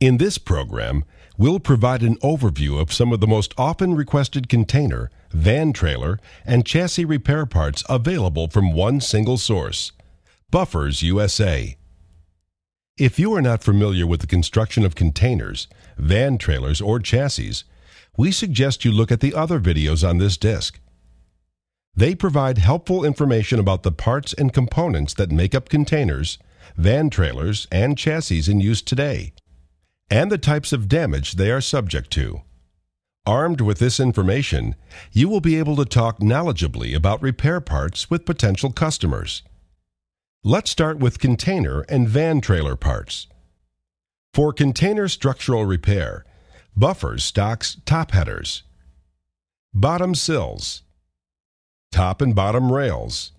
In this program, we'll provide an overview of some of the most often requested container, van trailer, and chassis repair parts available from one single source Buffers USA. If you are not familiar with the construction of containers, van trailers, or chassis, we suggest you look at the other videos on this disc. They provide helpful information about the parts and components that make up containers, van trailers, and chassis in use today and the types of damage they are subject to. Armed with this information, you will be able to talk knowledgeably about repair parts with potential customers. Let's start with container and van trailer parts. For container structural repair, Buffers stocks top headers, bottom sills, top and bottom rails,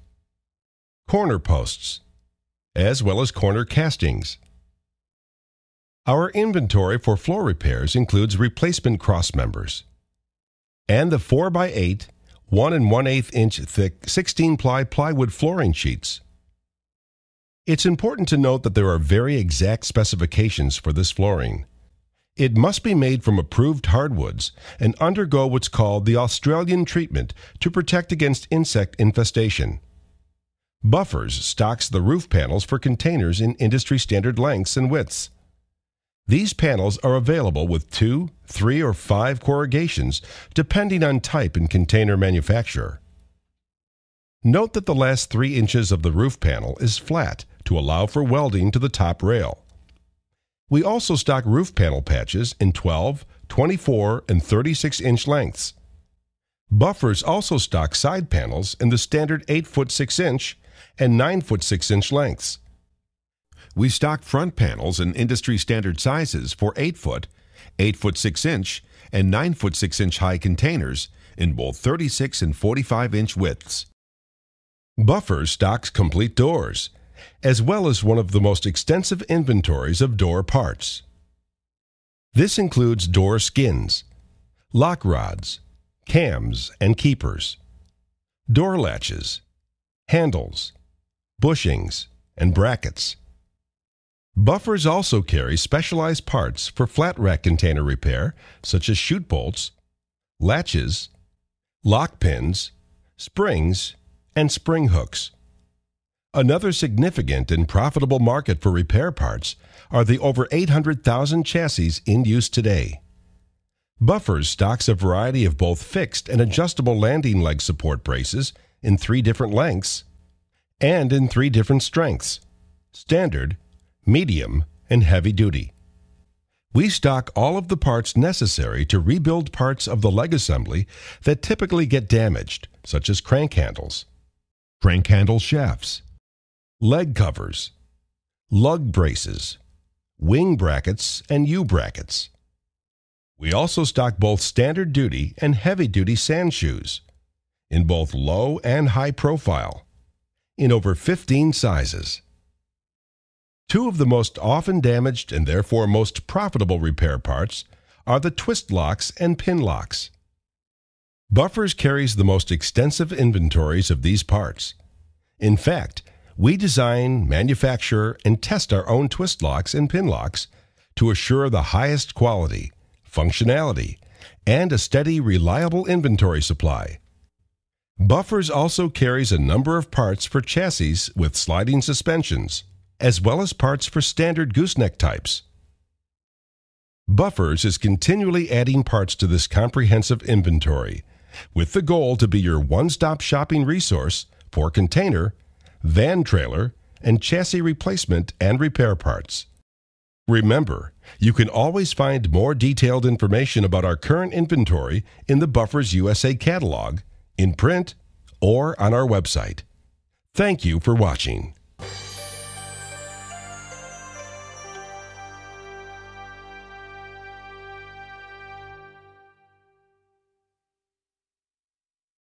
corner posts, as well as corner castings. Our inventory for floor repairs includes replacement cross members and the 4x8, 1 and 1 8 inch thick 16 ply plywood flooring sheets. It's important to note that there are very exact specifications for this flooring. It must be made from approved hardwoods and undergo what's called the Australian treatment to protect against insect infestation. Buffers stocks the roof panels for containers in industry standard lengths and widths. These panels are available with two, three, or five corrugations, depending on type and container manufacturer. Note that the last 3 inches of the roof panel is flat to allow for welding to the top rail. We also stock roof panel patches in 12, 24, and 36 inch lengths. Buffers also stock side panels in the standard 8 foot 6 inch and 9 foot 6 inch lengths. We stock front panels in industry standard sizes for 8 foot, 8 foot 6 inch, and 9 foot 6 inch high containers in both 36 and 45 inch widths. Buffer stocks complete doors, as well as one of the most extensive inventories of door parts. This includes door skins, lock rods, cams and keepers, door latches, handles, bushings, and brackets. Buffers also carry specialized parts for flat rack container repair, such as shoot bolts, latches, lock pins, springs, and spring hooks. Another significant and profitable market for repair parts are the over 800,000 chassis in use today. Buffers stocks a variety of both fixed and adjustable landing leg support braces in three different lengths and in three different strengths standard, medium, and heavy duty. We stock all of the parts necessary to rebuild parts of the leg assembly that typically get damaged, such as crank handles, crank handle shafts, leg covers, lug braces, wing brackets, and U brackets. We also stock both standard duty and heavy duty sand shoes in both low and high profile in over 15 sizes. Two of the most often damaged and therefore most profitable repair parts are the twist locks and pin locks. Buffers carries the most extensive inventories of these parts. In fact, we design, manufacture, and test our own twist locks and pin locks to assure the highest quality, functionality, and a steady, reliable inventory supply. Buffers also carries a number of parts for chassis with sliding suspensions as well as parts for standard gooseneck types. Buffers is continually adding parts to this comprehensive inventory, with the goal to be your one stop shopping resource for container, van trailer, and chassis replacement and repair parts. Remember, you can always find more detailed information about our current inventory in the Buffers USA catalog, in print, or on our website. Thank you for watching.